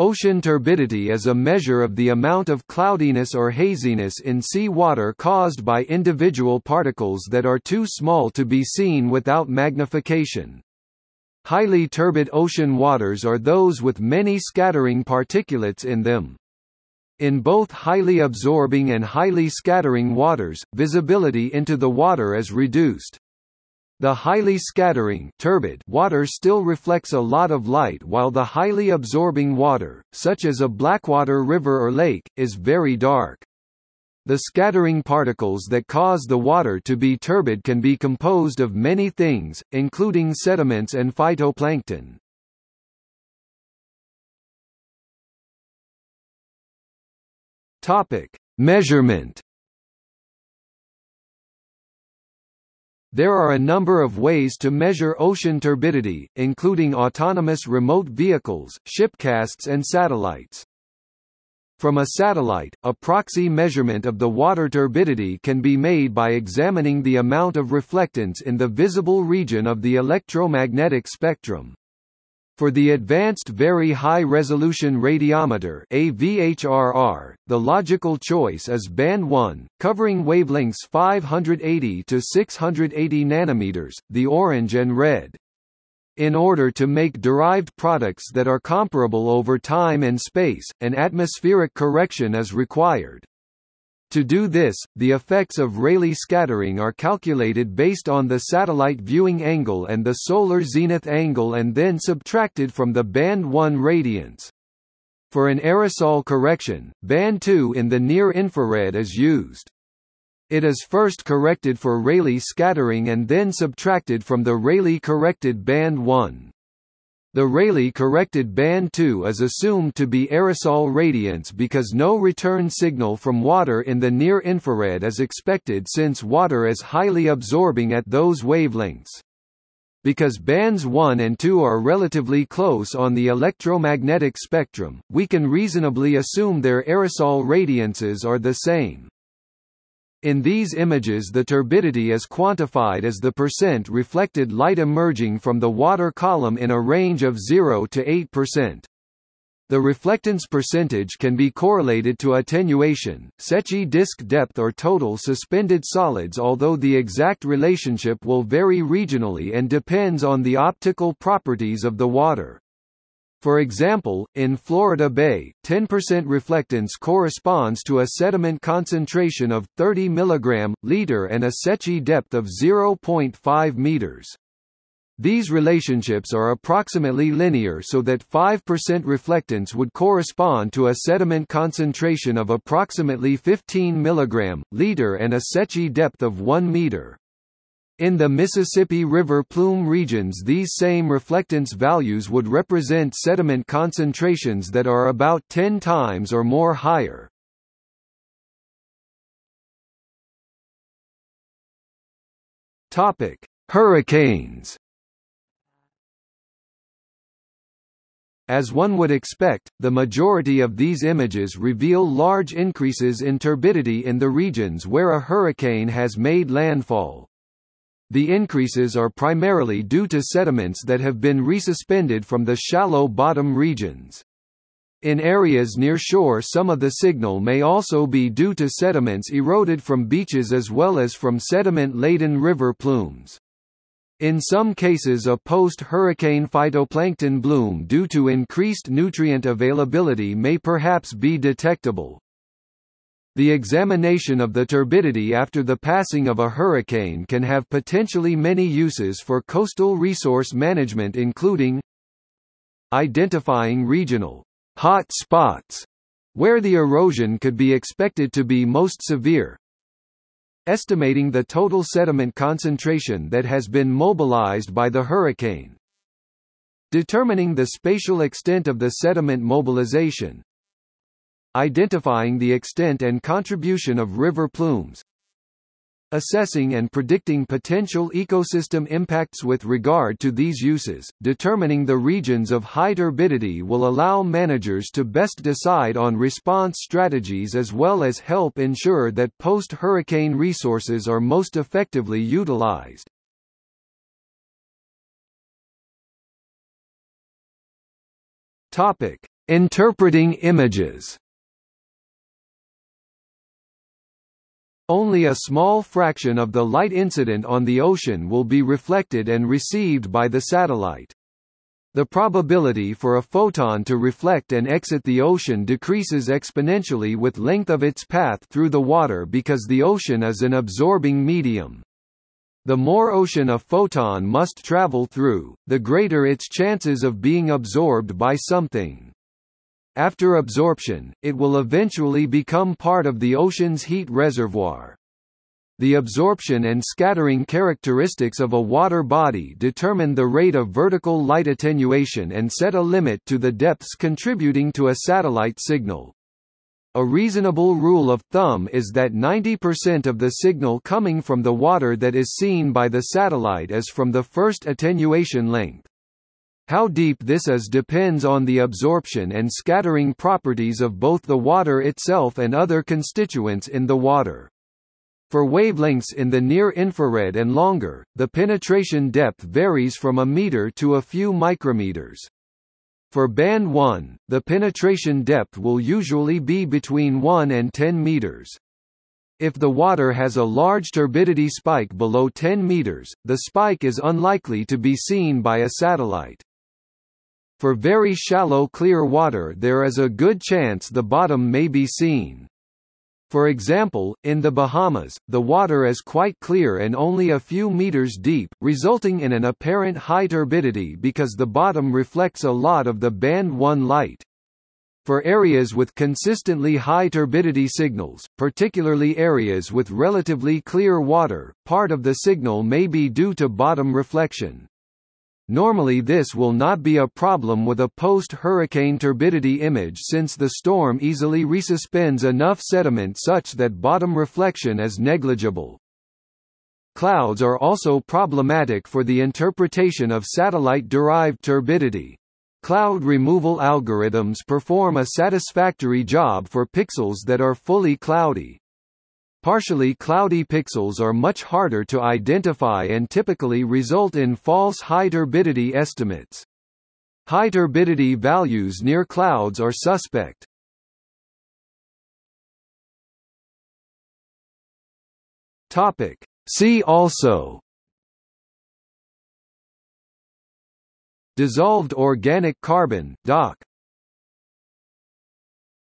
Ocean turbidity is a measure of the amount of cloudiness or haziness in sea water caused by individual particles that are too small to be seen without magnification. Highly turbid ocean waters are those with many scattering particulates in them. In both highly absorbing and highly scattering waters, visibility into the water is reduced. The highly scattering turbid water still reflects a lot of light while the highly absorbing water, such as a blackwater river or lake, is very dark. The scattering particles that cause the water to be turbid can be composed of many things, including sediments and phytoplankton. Topic: Measurement There are a number of ways to measure ocean turbidity, including autonomous remote vehicles, shipcasts and satellites. From a satellite, a proxy measurement of the water turbidity can be made by examining the amount of reflectance in the visible region of the electromagnetic spectrum. For the Advanced Very High Resolution Radiometer AVHRR, the logical choice is band 1, covering wavelengths 580 to 680 nanometers, the orange and red. In order to make derived products that are comparable over time and space, an atmospheric correction is required. To do this, the effects of Rayleigh scattering are calculated based on the satellite viewing angle and the solar zenith angle and then subtracted from the band 1 radiance. For an aerosol correction, band 2 in the near-infrared is used. It is first corrected for Rayleigh scattering and then subtracted from the Rayleigh-corrected band 1. The Rayleigh-corrected band 2 is assumed to be aerosol radiance because no return signal from water in the near-infrared is expected since water is highly absorbing at those wavelengths. Because bands 1 and 2 are relatively close on the electromagnetic spectrum, we can reasonably assume their aerosol radiances are the same. In these images the turbidity is quantified as the percent reflected light emerging from the water column in a range of 0 to 8%. The reflectance percentage can be correlated to attenuation, Secchi disk depth or total suspended solids although the exact relationship will vary regionally and depends on the optical properties of the water. For example, in Florida Bay, 10% reflectance corresponds to a sediment concentration of 30 mg, liter and a Secchi depth of 0.5 meters. These relationships are approximately linear so that 5% reflectance would correspond to a sediment concentration of approximately 15 mg, liter and a Secchi depth of 1 meter. In the Mississippi River plume regions these same reflectance values would represent sediment concentrations that are about 10 times or more higher. Hurricanes. As one would expect, the majority of these images reveal large increases in turbidity in the regions where a hurricane has made landfall. The increases are primarily due to sediments that have been resuspended from the shallow bottom regions. In areas near shore some of the signal may also be due to sediments eroded from beaches as well as from sediment-laden river plumes. In some cases a post-hurricane phytoplankton bloom due to increased nutrient availability may perhaps be detectable. The examination of the turbidity after the passing of a hurricane can have potentially many uses for coastal resource management including identifying regional hot spots where the erosion could be expected to be most severe, estimating the total sediment concentration that has been mobilized by the hurricane, determining the spatial extent of the sediment mobilization, identifying the extent and contribution of river plumes, assessing and predicting potential ecosystem impacts with regard to these uses, determining the regions of high turbidity will allow managers to best decide on response strategies as well as help ensure that post-hurricane resources are most effectively utilized. Topic: Interpreting images Only a small fraction of the light incident on the ocean will be reflected and received by the satellite. The probability for a photon to reflect and exit the ocean decreases exponentially with length of its path through the water because the ocean is an absorbing medium. The more ocean a photon must travel through, the greater its chances of being absorbed by something. After absorption, it will eventually become part of the ocean's heat reservoir. The absorption and scattering characteristics of a water body determine the rate of vertical light attenuation and set a limit to the depths contributing to a satellite signal. A reasonable rule of thumb is that 90% of the signal coming from the water that is seen by the satellite is from the first attenuation length. How deep this is depends on the absorption and scattering properties of both the water itself and other constituents in the water. For wavelengths in the near-infrared and longer, the penetration depth varies from a meter to a few micrometers. For band 1, the penetration depth will usually be between 1 and 10 meters. If the water has a large turbidity spike below 10 meters, the spike is unlikely to be seen by a satellite. For very shallow clear water there is a good chance the bottom may be seen. For example, in the Bahamas, the water is quite clear and only a few meters deep, resulting in an apparent high turbidity because the bottom reflects a lot of the band 1 light. For areas with consistently high turbidity signals, particularly areas with relatively clear water, part of the signal may be due to bottom reflection. Normally this will not be a problem with a post-hurricane turbidity image since the storm easily resuspends enough sediment such that bottom reflection is negligible. Clouds are also problematic for the interpretation of satellite-derived turbidity. Cloud removal algorithms perform a satisfactory job for pixels that are fully cloudy. Partially cloudy pixels are much harder to identify and typically result in false high turbidity estimates. High turbidity values near clouds are suspect. Topic. See also Dissolved organic carbon DOC